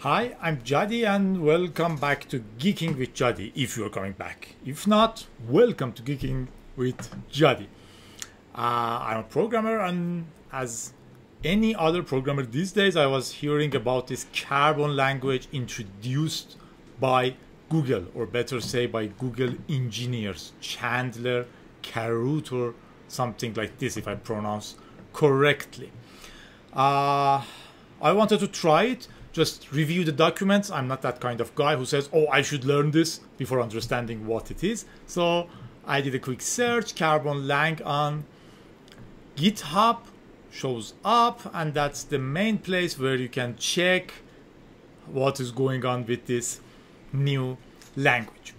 Hi, I'm Jadi and welcome back to Geeking with Jadi if you're coming back. If not, welcome to Geeking with Jadi. Uh, I'm a programmer and as any other programmer these days, I was hearing about this Carbon language introduced by Google, or better say by Google engineers, Chandler, Carruth, something like this if I pronounce correctly. Uh, I wanted to try it just review the documents. I'm not that kind of guy who says, oh, I should learn this before understanding what it is. So I did a quick search, Carbon Lang on GitHub shows up, and that's the main place where you can check what is going on with this new language.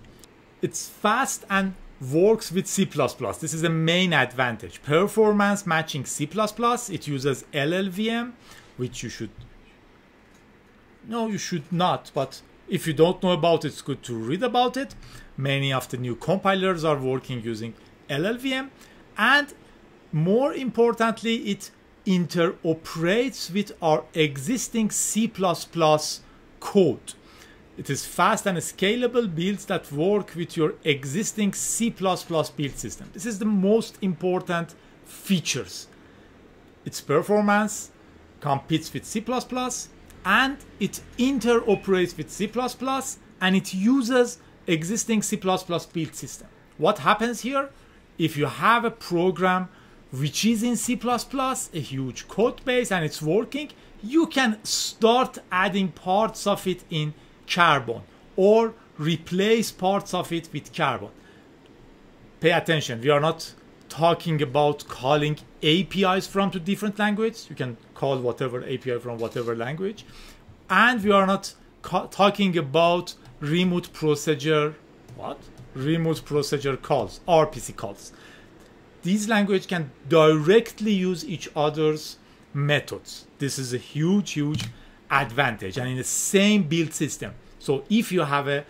It's fast and works with C++. This is the main advantage. Performance matching C++. It uses LLVM, which you should no, you should not. But if you don't know about it, it's good to read about it. Many of the new compilers are working using LLVM. And more importantly, it interoperates with our existing C++ code. It is fast and scalable builds that work with your existing C++ build system. This is the most important features. Its performance competes with C++, and it interoperates with C++ and it uses existing C++ build system. What happens here? If you have a program which is in C++, a huge code base and it's working, you can start adding parts of it in Carbon or replace parts of it with Carbon. Pay attention, we are not talking about calling APIs from two different languages. You can call whatever API from whatever language. And we are not talking about remote procedure, what? Remote procedure calls, RPC calls. These languages can directly use each other's methods. This is a huge, huge advantage and in the same build system. So if you have a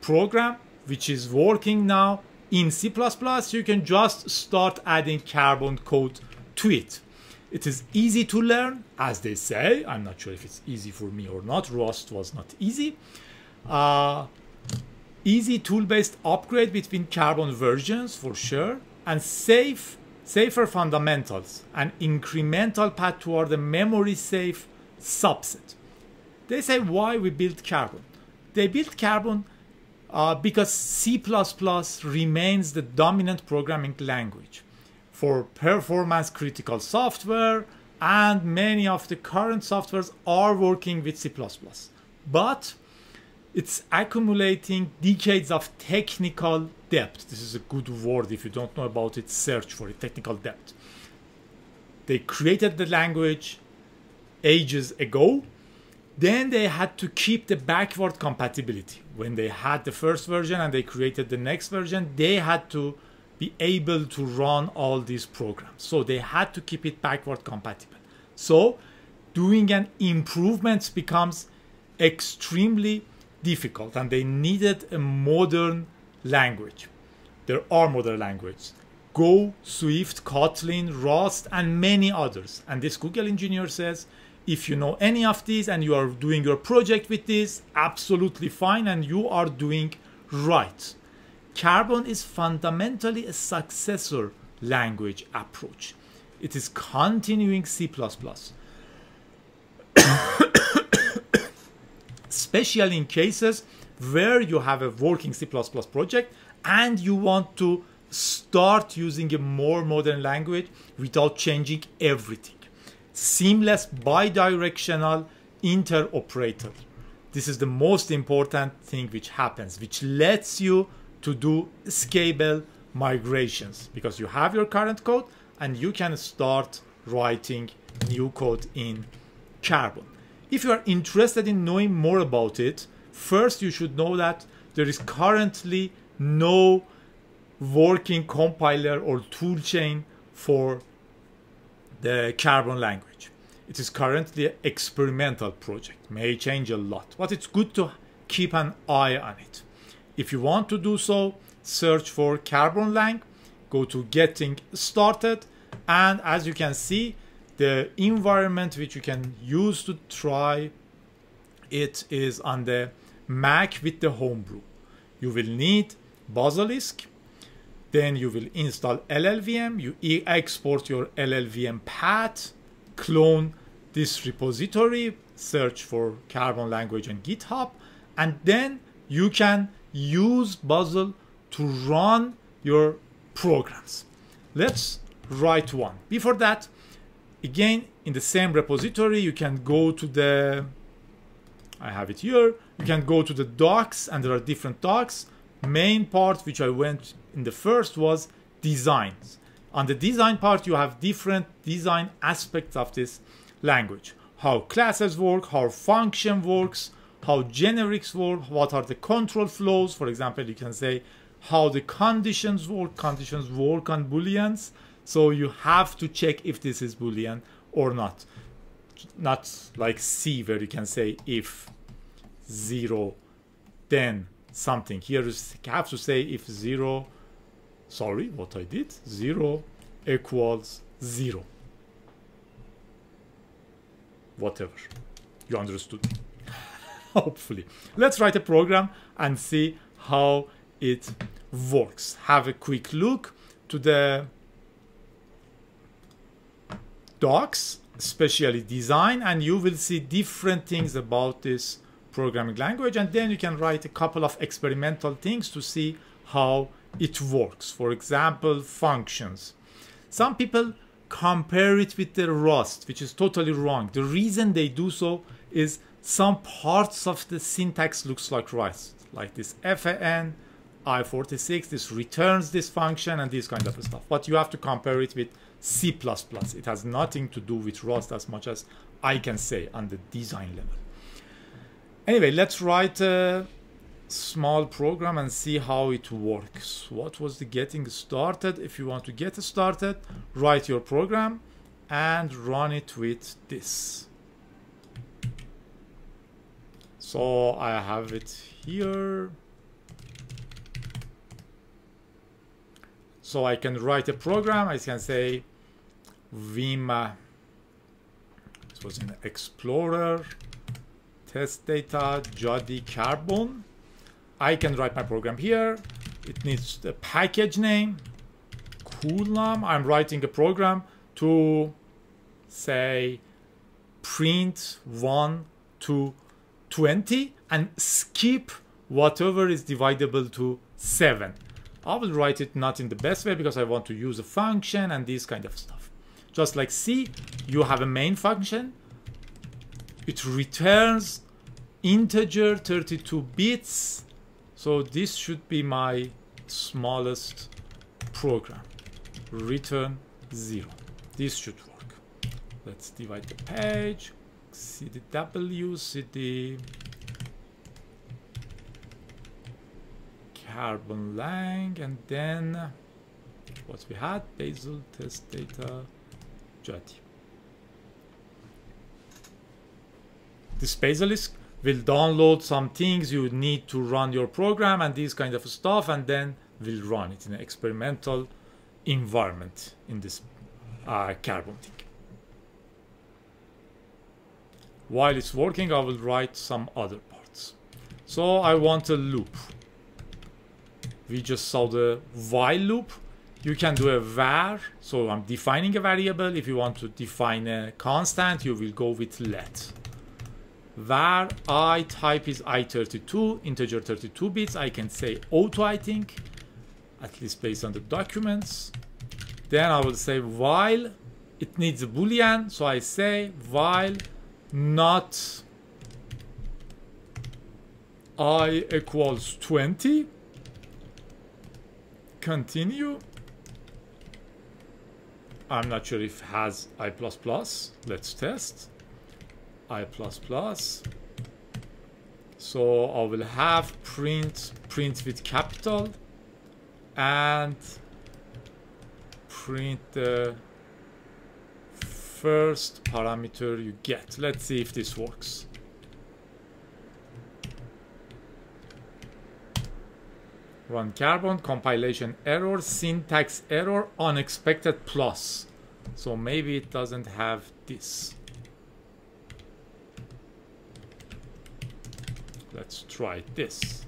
program which is working now in C++, you can just start adding carbon code to it. It is easy to learn, as they say. I'm not sure if it's easy for me or not. Rust was not easy. Uh, easy tool-based upgrade between carbon versions for sure, and safe, safer fundamentals, an incremental path toward a memory-safe subset. They say why we built carbon. They built carbon uh, because C++ remains the dominant programming language for performance critical software and many of the current softwares are working with C++. But it's accumulating decades of technical depth. This is a good word. If you don't know about it, search for it, technical depth. They created the language ages ago then they had to keep the backward compatibility. When they had the first version and they created the next version, they had to be able to run all these programs. So they had to keep it backward compatible. So doing an improvements becomes extremely difficult and they needed a modern language. There are modern languages. Go, Swift, Kotlin, Rust, and many others. And this Google engineer says if you know any of these and you are doing your project with this, absolutely fine and you are doing right. Carbon is fundamentally a successor language approach. It is continuing C++. Especially in cases where you have a working C++ project and you want to start using a more modern language without changing everything seamless bidirectional interoperator. This is the most important thing which happens, which lets you to do scalable migrations because you have your current code and you can start writing new code in Carbon. If you are interested in knowing more about it, first you should know that there is currently no working compiler or toolchain for the Carbon language. It is currently an experimental project, may change a lot, but it's good to keep an eye on it. If you want to do so, search for Carbon Lang, go to Getting Started, and as you can see, the environment which you can use to try it is on the Mac with the homebrew. You will need Bazelisk, then you will install LLVM, you export your LLVM path, clone this repository, search for Carbon language on GitHub, and then you can use Bazel to run your programs. Let's write one. Before that, again, in the same repository, you can go to the, I have it here, you can go to the docs and there are different docs. Main part which I went in the first was designs. On the design part, you have different design aspects of this language. How classes work, how function works, how generics work, what are the control flows. For example, you can say how the conditions work. Conditions work on booleans. So you have to check if this is boolean or not. Not like C where you can say if zero, then something. Here you have to say if zero, sorry, what I did, zero equals zero. Whatever. You understood. Hopefully. Let's write a program and see how it works. Have a quick look to the docs, especially design, and you will see different things about this programming language. And then you can write a couple of experimental things to see how it works. For example, functions. Some people compare it with the Rust, which is totally wrong. The reason they do so is some parts of the syntax looks like Rust, like this fan, I46, this returns this function and this kind of stuff. But you have to compare it with C++. It has nothing to do with Rust as much as I can say on the design level. Anyway, let's write a small program and see how it works. What was the getting started? If you want to get started, write your program and run it with this. So I have it here. So I can write a program. I can say Vim, this was an Explorer, test data, Jadi Carbon. I can write my program here. It needs the package name, Coolnum. I'm writing a program to say print 1 to 20 and skip whatever is divisible to 7. I will write it not in the best way because I want to use a function and this kind of stuff. Just like C, you have a main function. It returns integer 32 bits. So this should be my smallest program. Return 0. This should work. Let's divide the page. See the W, see the carbon lang and then what we had bazel test data Jadi. This bazelisk will download some things you need to run your program and these kind of stuff and then will run it in an experimental environment in this uh, carbon thing. While it's working, I will write some other parts. So I want a loop we just saw the while loop you can do a var so i'm defining a variable if you want to define a constant you will go with let var i type is i32 integer 32 bits i can say auto i think at least based on the documents then i will say while it needs a boolean so i say while not i equals 20 continue. I'm not sure if has I++. Let's test. I++. Plus So I will have print, print with capital and print the first parameter you get. Let's see if this works. Run carbon, compilation error, syntax error, unexpected plus. So maybe it doesn't have this. Let's try this.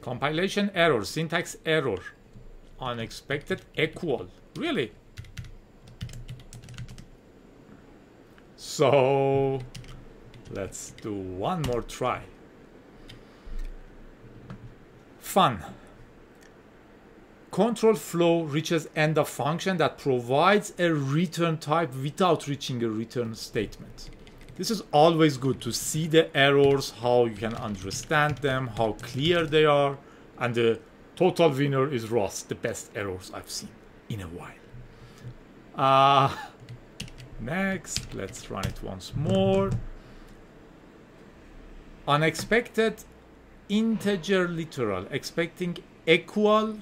Compilation error, syntax error, unexpected equal. Really? So let's do one more try. Fun. Control flow reaches end of function that provides a return type without reaching a return statement. This is always good to see the errors, how you can understand them, how clear they are, and the total winner is Rust, the best errors I've seen in a while. Uh, next, let's run it once more. Unexpected integer literal, expecting equal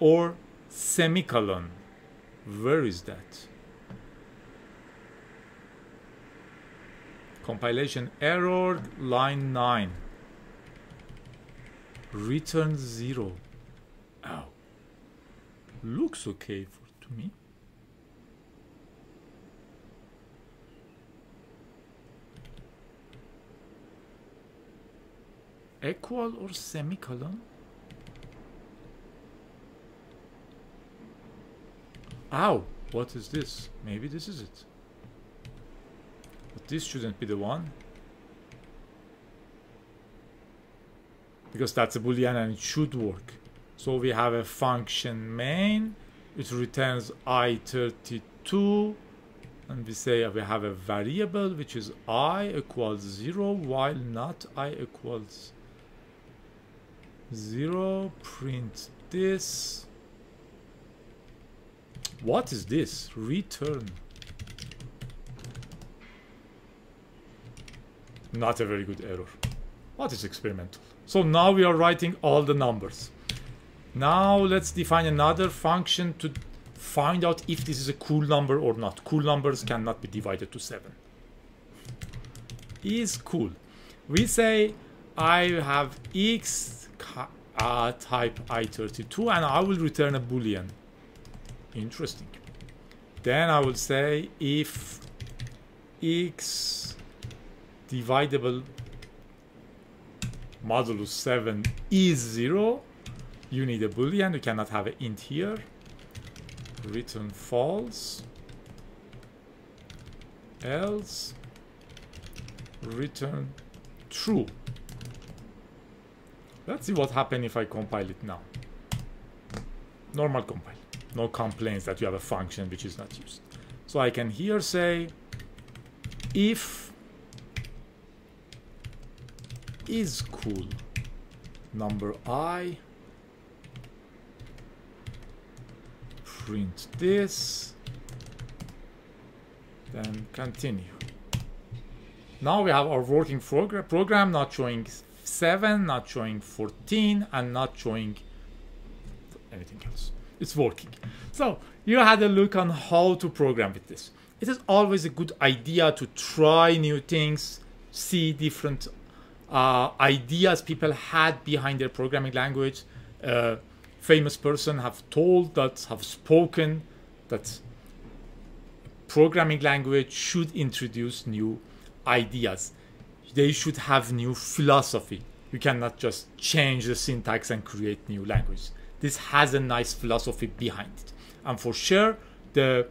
or semicolon. Where is that? Compilation error, line 9. Return 0. Oh. Looks okay for, to me. Equal or semicolon? Ow! What is this? Maybe this is it. This shouldn't be the one. Because that's a boolean and it should work. So we have a function main. It returns i32 and we say we have a variable which is i equals 0 while not i equals 0 print this what is this? Return. Not a very good error. What is experimental? So now we are writing all the numbers. Now let's define another function to find out if this is a cool number or not. Cool numbers cannot be divided to 7. Is cool. We say I have x uh, type i32 and I will return a boolean. Interesting. Then I will say if x dividable modulus 7 is 0, you need a boolean. You cannot have an int here. Return false. Else return true. Let's see what happens if I compile it now. Normal compile no complaints that you have a function which is not used. So I can here say if is cool. Number i. Print this. Then continue. Now we have our working program not showing 7 not showing 14 and not showing anything else. It's working. So you had a look on how to program with this. It is always a good idea to try new things, see different uh, ideas people had behind their programming language. Uh, famous person have told that, have spoken that programming language should introduce new ideas. They should have new philosophy. You cannot just change the syntax and create new language this has a nice philosophy behind it. And for sure, the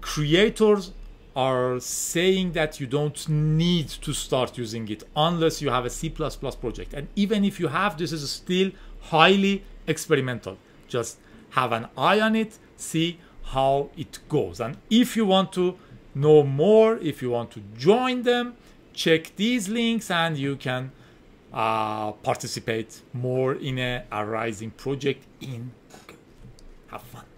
creators are saying that you don't need to start using it unless you have a C++ project. And even if you have, this is still highly experimental. Just have an eye on it, see how it goes. And if you want to know more, if you want to join them, check these links and you can uh, participate more in a, a rising project in Google. Have fun.